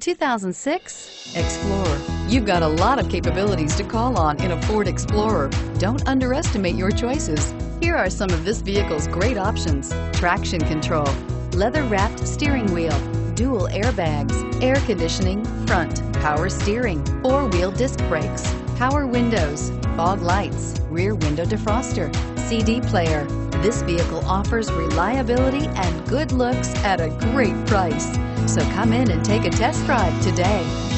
2006 Explorer. You've got a lot of capabilities to call on in a Ford Explorer. Don't underestimate your choices. Here are some of this vehicle's great options. Traction control, leather-wrapped steering wheel, dual airbags, air conditioning, front, power steering, four-wheel disc brakes, power windows, fog lights, rear window defroster, CD player. This vehicle offers reliability and good looks at a great price. So come in and take a test drive today.